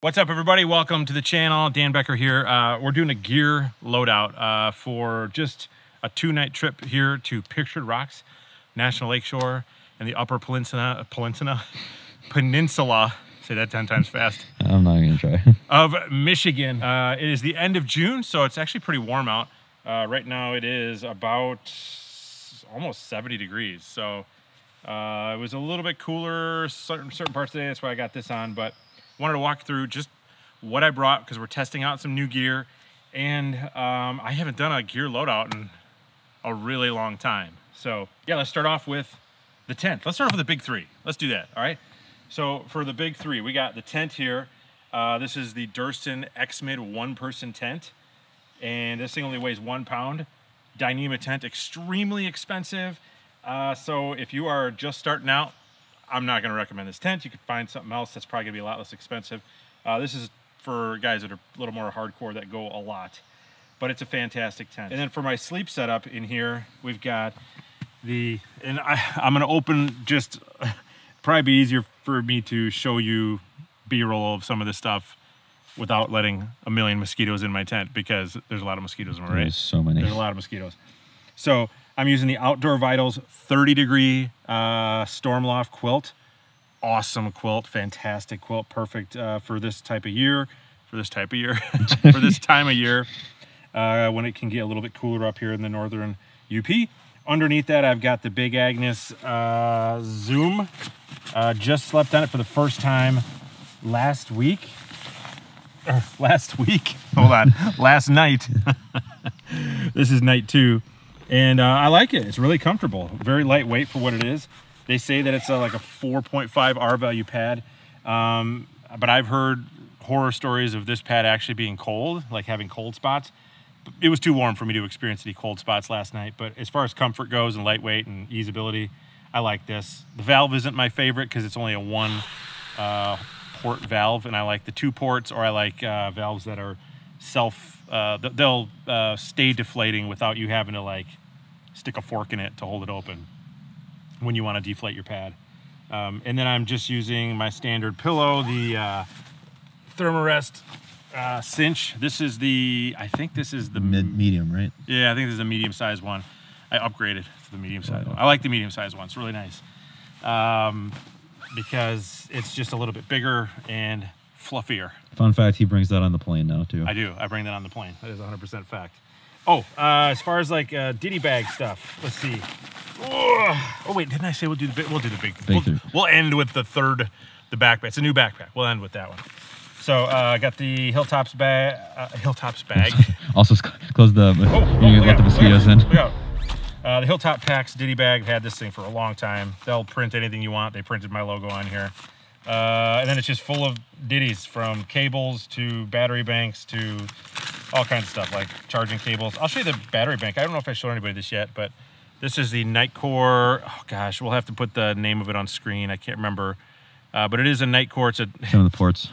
What's up, everybody? Welcome to the channel. Dan Becker here. Uh, we're doing a gear loadout uh, for just a two-night trip here to Pictured Rocks, National Lakeshore, and the Upper Peninsula, Peninsula, Peninsula. Say that ten times fast. I'm not gonna try. of Michigan. Uh, it is the end of June, so it's actually pretty warm out. Uh, right now, it is about almost 70 degrees. So uh, it was a little bit cooler certain certain parts of the day. That's why I got this on, but wanted to walk through just what I brought because we're testing out some new gear. And um, I haven't done a gear loadout in a really long time. So yeah, let's start off with the tent. Let's start off with the big three. Let's do that, all right? So for the big three, we got the tent here. Uh, this is the Durston X-Mid one-person tent. And this thing only weighs one pound. Dyneema tent, extremely expensive. Uh, so if you are just starting out, I'm not going to recommend this tent. You could find something else that's probably going to be a lot less expensive. Uh, this is for guys that are a little more hardcore that go a lot, but it's a fantastic tent. And then for my sleep setup in here, we've got the, and I, I'm going to open just, probably be easier for me to show you B-roll of some of this stuff without letting a million mosquitoes in my tent because there's a lot of mosquitoes in my right? There's so many. There's a lot of mosquitoes. So I'm using the Outdoor Vitals 30 degree uh, Stormloft quilt. Awesome quilt, fantastic quilt, perfect uh, for this type of year, for this type of year, for this time of year, uh, when it can get a little bit cooler up here in the northern UP. Underneath that, I've got the Big Agnes uh, Zoom. Uh, just slept on it for the first time last week. last week. Hold on. last night. this is night two. And uh, I like it. It's really comfortable. Very lightweight for what it is. They say that it's a, like a 4.5 R value pad. Um, but I've heard horror stories of this pad actually being cold, like having cold spots. It was too warm for me to experience any cold spots last night. But as far as comfort goes and lightweight and easeability, I like this. The valve isn't my favorite because it's only a one uh, port valve. And I like the two ports or I like uh, valves that are self, uh, they'll uh, stay deflating without you having to like stick a fork in it to hold it open when you want to deflate your pad. Um, and then I'm just using my standard pillow, the uh, Thermarest uh, cinch. This is the, I think this is the mid medium, right? Yeah, I think this is a medium sized one. I upgraded to the medium sized one. I like the medium sized one. It's really nice um, because it's just a little bit bigger and fluffier. Fun fact: he brings that on the plane now too. I do. I bring that on the plane. That is 100% fact. Oh, uh, as far as like uh, ditty bag stuff, let's see. Oh, wait, didn't I say we'll do the big? We'll do the big. Big We'll, we'll end with the third, the backpack. It's a new backpack. We'll end with that one. So uh, I got the Hilltops bag. Uh, Hilltops bag. also, close the. Oh, you look let out, the mosquitoes in. out, look out. Uh, the Hilltop Packs Ditty Bag had this thing for a long time. They'll print anything you want. They printed my logo on here. Uh, and then it's just full of ditties from cables to battery banks to all kinds of stuff like charging cables. I'll show you the battery bank. I don't know if I showed anybody this yet, but this is the Nitecore. Oh gosh, we'll have to put the name of it on screen. I can't remember. Uh, but it is a Nitecore. It's a Some of the ports.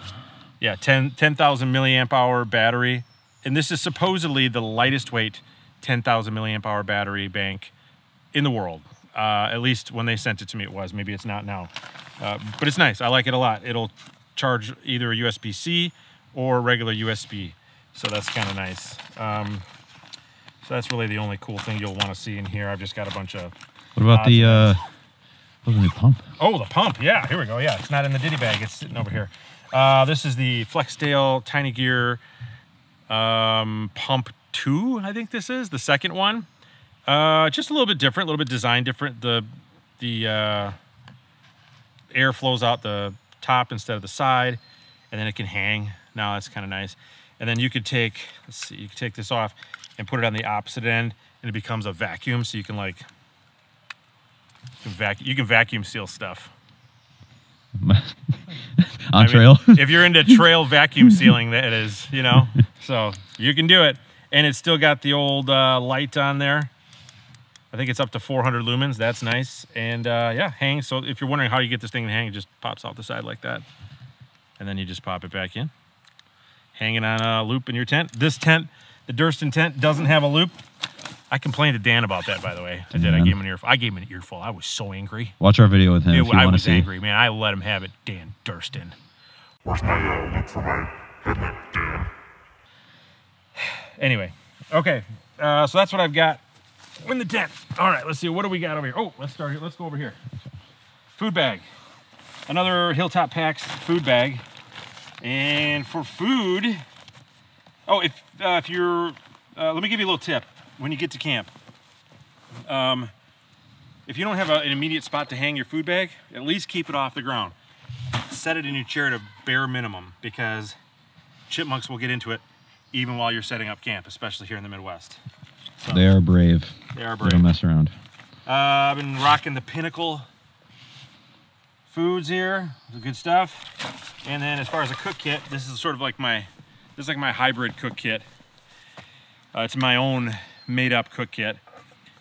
yeah, 10 10,000 milliamp hour battery. And this is supposedly the lightest weight 10,000 milliamp hour battery bank in the world. Uh, at least when they sent it to me, it was. Maybe it's not now. Uh, but it's nice. I like it a lot. It'll charge either a USB C or regular USB. So that's kind of nice. Um, so that's really the only cool thing you'll want to see in here. I've just got a bunch of. What about the? uh. What was the pump? Oh, the pump. Yeah, here we go. Yeah, it's not in the ditty bag. It's sitting over here. Uh, this is the Flextail Tiny Gear um, Pump 2, I think this is, the second one. Uh, just a little bit different, a little bit design different. The, the uh, air flows out the top instead of the side, and then it can hang. Now that's kind of nice. And then you could take, let's see, you could take this off and put it on the opposite end, and it becomes a vacuum, so you can like, you can, vac- you can vacuum seal stuff. on I mean, trail. if you're into trail vacuum sealing, that is, you know, so you can do it. And it's still got the old uh, light on there. I think it's up to 400 lumens. That's nice. And uh, yeah, hang. So if you're wondering how you get this thing to hang, it just pops off the side like that. And then you just pop it back in. Hanging on a loop in your tent. This tent, the Durston tent, doesn't have a loop. I complained to Dan about that, by the way. I did. I gave him an earful. I gave him an earful. I was so angry. Watch our video with him It- if you I want to was see. angry, man. I let him have it, Dan Durston. Where's my uh, look for my headlamp, Dan? Anyway, okay, uh, so that's what I've got in the tent. All right, let's see, what do we got over here? Oh, let's start here. Let's go over here. Food bag. Another Hilltop Packs food bag. And for food, oh, if, uh, if you're, uh, let me give you a little tip when you get to camp. Um, if you don't have a, an immediate spot to hang your food bag, at least keep it off the ground. Set it in your chair to bare minimum because chipmunks will get into it even while you're setting up camp, especially here in the Midwest. So, They are brave. they are They brave. don't mess around. Uh, I've been rocking the Pinnacle foods here, the good stuff. And then as far as a cook kit, this is sort of like my, this is like my hybrid cook kit. Uh, it's my own made up cook kit.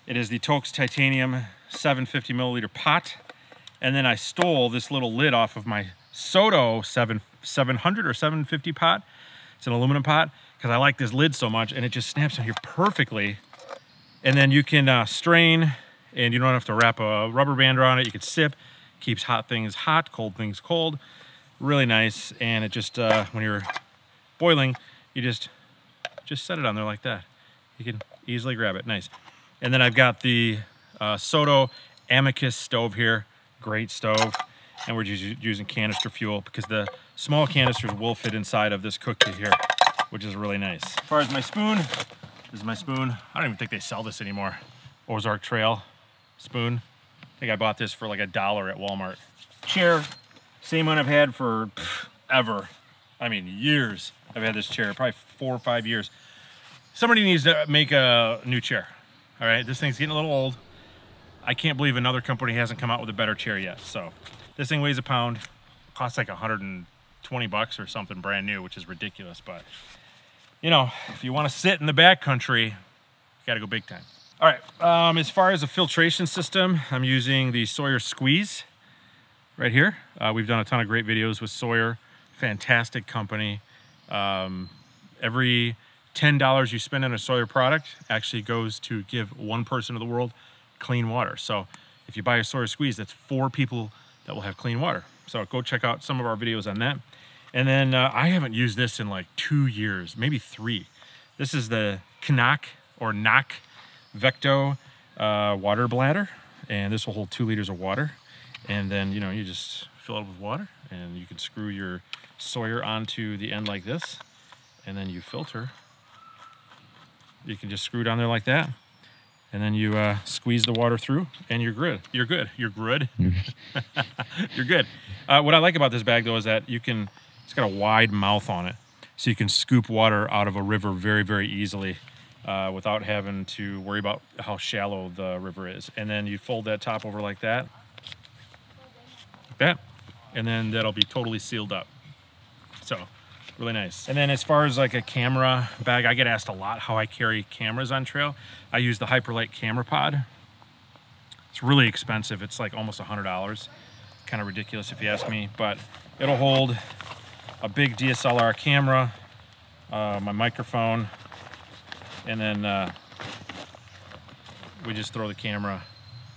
It is the Toaks Titanium 750 milliliter pot. And then I stole this little lid off of my Soto 7, 700 or 750 pot. It's an aluminum pot because I like this lid so much and it just snaps in here perfectly. And then you can uh, strain and you don't have to wrap a rubber band around it. You can sip. Keeps hot things hot cold things cold. Really nice. And it just uh, when you're boiling you just just set it on there like that. You can easily grab it. Nice. And then I've got the uh, Soto Amicus stove here. Great stove. And we're just using canister fuel because the small canisters will fit inside of this cook kit here which is really nice as far as my spoon this is my spoon. I don't even think they sell this anymore. Ozark Trail spoon. I think I bought this for like a dollar at Walmart. Chair, same one I've had for ever. I mean, years. I've had this chair, probably four or five years. Somebody needs to make a new chair. All right, this thing's getting a little old. I can't believe another company hasn't come out with a better chair yet. So this thing weighs a pound, costs like 120 bucks or something brand new, which is ridiculous, but you know, if you want to sit in the backcountry, you got to go big time. All right, um, as far as a filtration system, I'm using the Sawyer Squeeze right here. Uh, we've done a ton of great videos with Sawyer, fantastic company. Um, every $10 you spend on a Sawyer product actually goes to give one person in the world clean water. So if you buy a Sawyer Squeeze, that's four people that will have clean water. So go check out some of our videos on that. And then uh, I haven't used this in like two years, maybe three. This is the Knack or CNOC Vecto uh, water bladder. And this will hold two liters of water. And then, you know, you just fill it with water and you can screw your Sawyer onto the end like this. And then you filter. You can just screw it on there like that. And then you uh, squeeze the water through and you're good. You're good. You're good. you're good. Uh, what I like about this bag though is that you can, it's got a wide mouth on it. So you can scoop water out of a river very, very easily uh, without having to worry about how shallow the river is. And then you fold that top over like that, like that, and then that'll be totally sealed up. So really nice. And then as far as like a camera bag, I get asked a lot how I carry cameras on trail. I use the Hyperlite Camera Pod. It's really expensive. It's like almost a hundred dollars. Kind of ridiculous if you ask me, but it'll hold a big DSLR camera, uh, my microphone, and then uh, we just throw the camera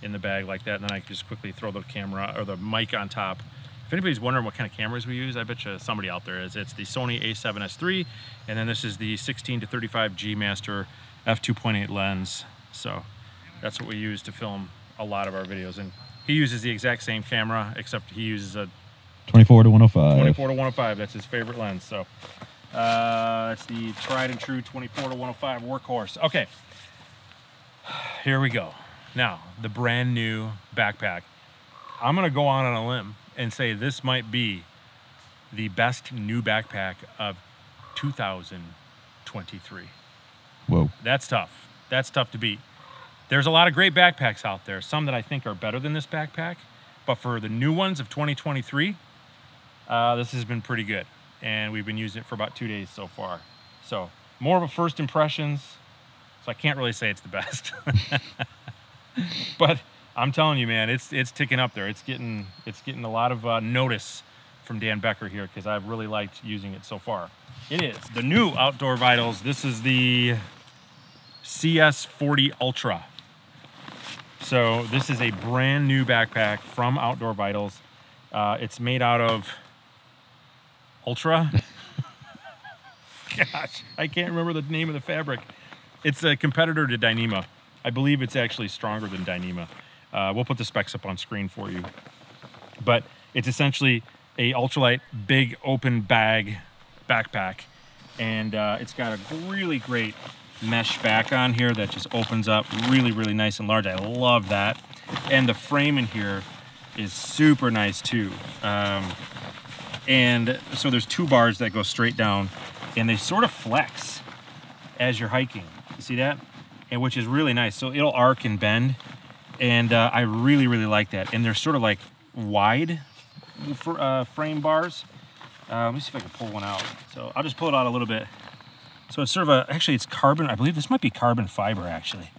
in the bag like that, and then I can just quickly throw the camera or the mic on top. If anybody's wondering what kind of cameras we use, I bet you somebody out there is. It's the Sony a7S III, and then this is the 16 to 35 G Master f2.8 lens. So that's what we use to film a lot of our videos. And he uses the exact same camera, except he uses a 24 to 105. 24 to 105. That's his favorite lens. So uh, that's the tried and true 24 to 105 workhorse. Okay, here we go. Now the brand new backpack. I'm gonna go on on a limb and say this might be the best new backpack of 2023. Whoa. That's tough. That's tough to beat. There's a lot of great backpacks out there, some that I think are better than this backpack, but for the new ones of 2023, uh, this has been pretty good. And we've been using it for about two days so far. So, more of a first impressions. So, I can't really say it's the best. but I'm telling you, man, it's it's ticking up there. It's getting it's getting a lot of uh, notice from Dan Becker here because I've really liked using it so far. It is the new Outdoor Vitals. This is the CS40 Ultra. So this is a brand new backpack from Outdoor Vitals. Uh, it's made out of Ultra. Gosh, I can't remember the name of the fabric. It's a competitor to Dyneema. I believe it's actually stronger than Dyneema. Uh, we'll put the specs up on screen for you. But it's essentially a ultralight big open bag backpack. And uh, it's got a really great mesh back on here that just opens up really, really nice and large. I love that. And the frame in here is super nice too. Um, and so there's two bars that go straight down and they sort of flex as you're hiking. You see that? And which is really nice. So it'll arc and bend. And uh, I really, really like that. And they're sort of like wide for, uh, frame bars. Uh, let me see if I can pull one out. So I'll just pull it out a little bit. So it's sort of a, actually it's carbon, I believe this might be carbon fiber actually.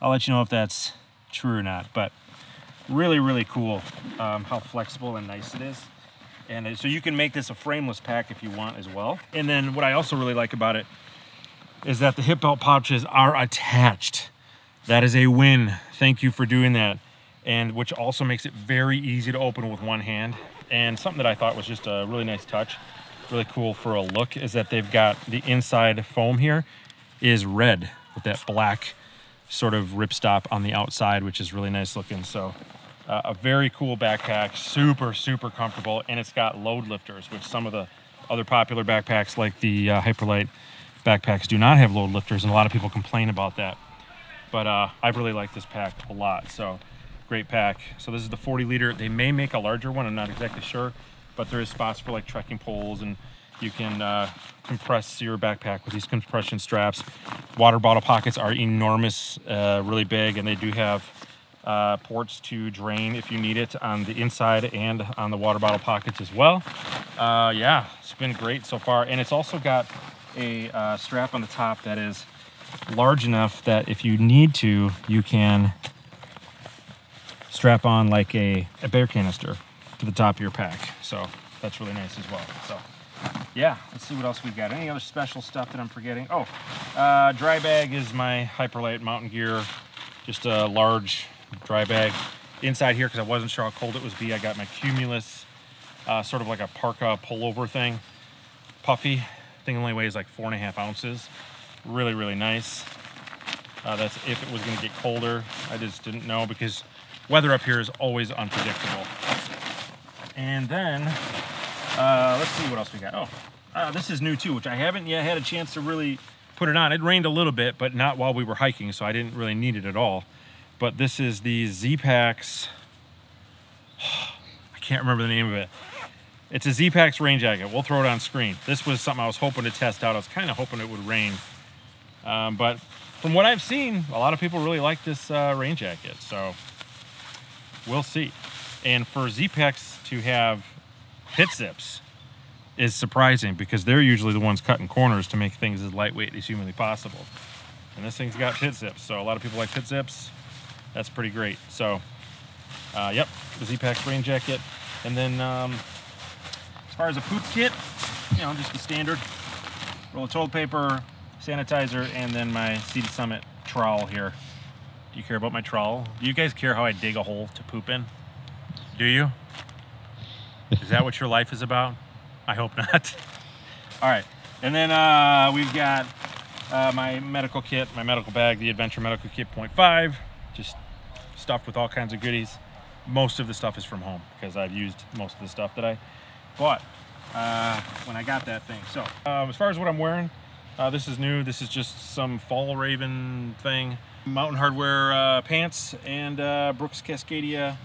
I'll let you know if that's true or not, but really, really cool um, how flexible and nice it is. And so you can make this a frameless pack if you want as well. And then what I also really like about it is that the hip belt pouches are attached. That is a win. Thank you for doing that. And which also makes it very easy to open with one hand. And something that I thought was just a really nice touch, really cool for a look, is that they've got the inside foam here is red with that black sort of ripstop on the outside, which is really nice looking. So uh, a very cool backpack, super, super comfortable. And it's got load lifters, which some of the other popular backpacks like the uh, Hyperlite backpacks do not have load lifters. And a lot of people complain about that. But uh, I really like this pack a lot. So great pack. So this is the 40 liter. They may make a larger one. I'm not exactly sure, but there is spots for like trekking poles and you can uh, compress your backpack with these compression straps. Water bottle pockets are enormous, uh, really big, and they do have uh, ports to drain if you need it on the inside and on the water bottle pockets as well. Uh, yeah, it's been great so far. And it's also got a uh, strap on the top that is large enough that if you need to, you can strap on like a, a bear canister to the top of your pack. So that's really nice as well. So yeah, let's see what else we've got. Any other special stuff that I'm forgetting? Oh, uh, dry bag is my Hyperlite mountain gear. Just a large dry bag. Inside here, because I wasn't sure how cold it was be, I got my Cumulus, uh, sort of like a parka pullover thing. Puffy. Thing only weighs like four and a half ounces. Really, really nice. Uh, that's if it was going to get colder. I just didn't know because weather up here is always unpredictable. And then, uh, let's see what else we got. Oh, uh, this is new too, which I haven't yet had a chance to really put it on. It rained a little bit, but not while we were hiking, so I didn't really need it at all. But this is the Zpacks. I can't remember the name of it. It's a Zpacks rain jacket. We'll throw it on screen. This was something I was hoping to test out. I was kind of hoping it would rain. Um, but from what I've seen, a lot of people really like this uh, rain jacket. So we'll see. And for Zpacks to have pit zips is surprising because they're usually the ones cutting corners to make things as lightweight as humanly possible. And this thing's got pit zips, so a lot of people like pit zips. That's pretty great. So, uh, yep, the Zpacks rain jacket. And then um, as far as a poop kit, you know, just the standard roll of toilet paper, sanitizer, and then my Sea to Summit trowel here. Do you care about my trowel? Do you guys care how I dig a hole to poop in? Do you? Is that what your life is about? I hope not. All right, and then uh, we've got uh, my medical kit, my medical bag, the Adventure Medical Kit 0.5, just stuffed with all kinds of goodies. Most of the stuff is from home because I've used most of the stuff that I bought uh, when I got that thing. So um, as far as what I'm wearing, uh, this is new. This is just some Fjallraven thing. Mountain Hardwear uh, pants and uh, Brooks Cascadia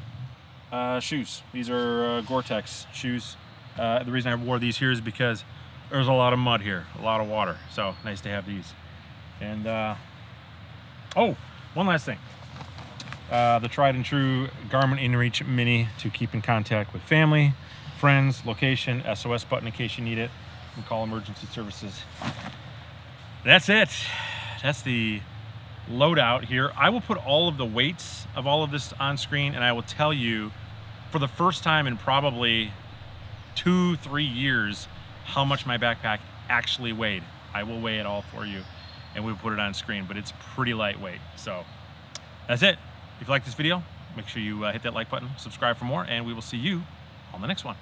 uh, shoes. These are uh, Gore-Tex shoes. The reason I wore these here is because there's a lot of mud here, a lot of water. So nice to have these. And oh, one last thing. Uh, the tried and true Garmin InReach Mini to keep in contact with family, friends, location, SOS button in case you need it, and call emergency services. That's it. That's the loadout here. I will put all of the weights of all of this on screen and I will tell you for the first time in probably two, three years how much my backpack actually weighed. I will weigh it all for you and we'll put it on screen, but it's pretty lightweight. So that's it. If you like this video, make sure you uh, hit that like button, subscribe for more, and we will see you on the next one.